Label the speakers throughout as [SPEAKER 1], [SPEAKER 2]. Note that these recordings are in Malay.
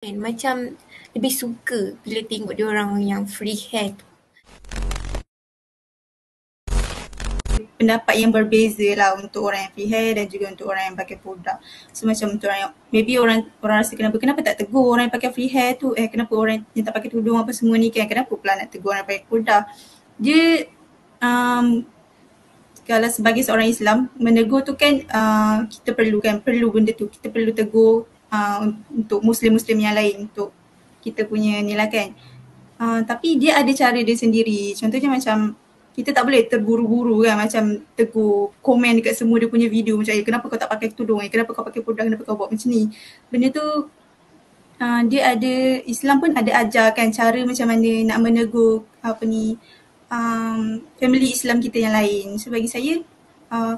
[SPEAKER 1] Macam lebih suka bila tengok diorang yang free hair tu.
[SPEAKER 2] pendapat yang berbeza lah untuk orang yang free hair dan juga untuk orang yang pakai produk. So macam untuk orang yang, maybe orang orang rasa kenapa, kenapa tak tegur orang yang pakai free hair tu, eh kenapa orang yang tak pakai tudung apa semua ni kan, kenapa pula nak tegur orang yang pakai produk. Dia um, kalau sebagai seorang Islam, menegur tu kan uh, kita perlu kan, perlu benda tu, kita perlu tegur uh, untuk Muslim-Muslim yang lain, untuk kita punya ni lah kan. Uh, tapi dia ada cara dia sendiri, contohnya macam kita tak boleh terburu-buru kan macam tegur komen dekat semua dia punya video macam eh kenapa kau tak pakai tudung? Eh kenapa kau pakai produk kenapa kau buat macam ni? Benda tu uh, dia ada Islam pun ada ajar kan cara macam mana nak menegur apa ni um, family Islam kita yang lain. So bagi saya uh,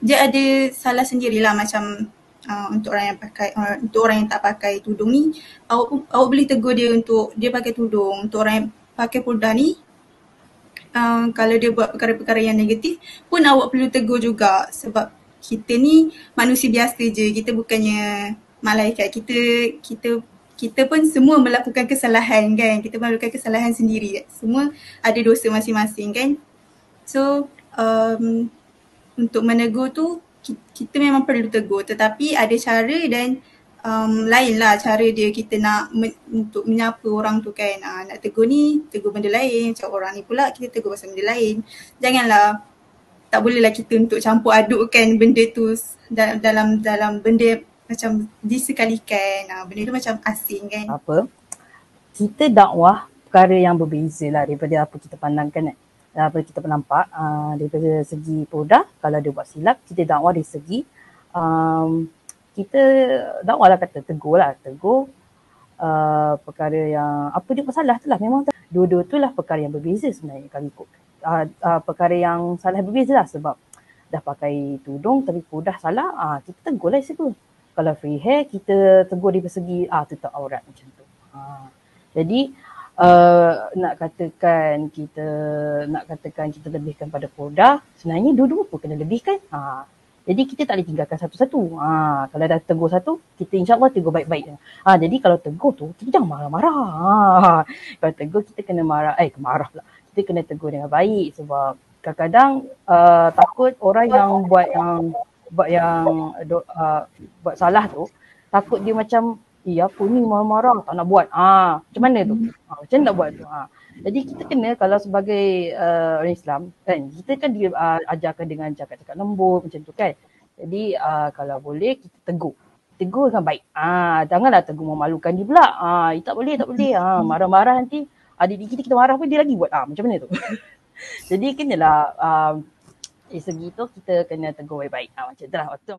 [SPEAKER 2] dia ada salah sendirilah macam uh, untuk orang yang pakai uh, untuk orang yang tak pakai tudung ni awak awak boleh tegur dia untuk dia pakai tudung. Untuk orang yang pakai produk ni uh, kalau dia buat perkara-perkara yang negatif pun awak perlu tegur juga. Sebab kita ni manusia biasa je. Kita bukannya malaikat. Kita kita kita pun semua melakukan kesalahan kan? Kita melakukan kesalahan sendiri. Semua ada dosa masing-masing kan? So um, untuk menegur tu kita memang perlu tegur. Tetapi ada cara dan um, lain lah cara dia kita nak me- untuk menyapa orang tu kan. Uh, nak tegur ni tegur benda lain. Macam orang ni pula kita tegur pasal benda lain. Janganlah tak bolehlah kita untuk campur adukkan benda tu dalam dalam dalam benda macam disekalikan. Uh, benda tu macam asing kan.
[SPEAKER 3] Apa? Kita dakwah perkara yang berbeza lah daripada apa kita pandangkan eh. Apa kita nampak uh, daripada segi produk kalau dia buat silap kita dakwah dari segi um, kita dakwah lah kata tegur lah tegur uh, perkara yang apa dia masalah tu lah. Memang dua-dua tu lah perkara yang berbeza sebenarnya kalau ikut. Uh, uh, perkara yang salah berbeza lah sebab dah pakai tudung tapi dah salah uh, kita tegur lah situ kalau free hair kita tegur di persegi ah tutup aurat macam tu. Uh, jadi uh, nak katakan kita nak katakan kita lebihkan pada produk sebenarnya dua-dua pun kena lebihkan uh, jadi kita tak boleh tinggalkan satu-satu. Ha, kalau dah tegur satu, kita insyaAllah tegur baik-baik. Ha, jadi kalau tegur tu, kita jangan marah-marah. Ha, kalau tegur, kita kena marah. Eh, marah pula. Kita kena tegur dengan baik sebab kadang-kadang uh, takut orang yang buat yang buat yang uh, buat salah tu, takut dia macam, eh apa ni marah-marah, tak nak buat. Ha, macam mana tu? Ha, macam mana nak buat tu? Ha. Jadi kita kena kalau sebagai uh, orang Islam kan kita kan dia uh, ajarkan dengan cakap-cakap lembut macam tu kan. Jadi uh, kalau boleh kita tegur. Tegur dengan baik. Ah uh, janganlah tegur memalukan dia pula. Ah uh, tak boleh tak boleh. Ah uh, marah-marah nanti adik kita kita marah pun dia lagi buat. Ah uh, macam mana tu? Jadi kenalah uh, dari segi tu kita kena tegur baik-baik. Ah uh, macam tu lah.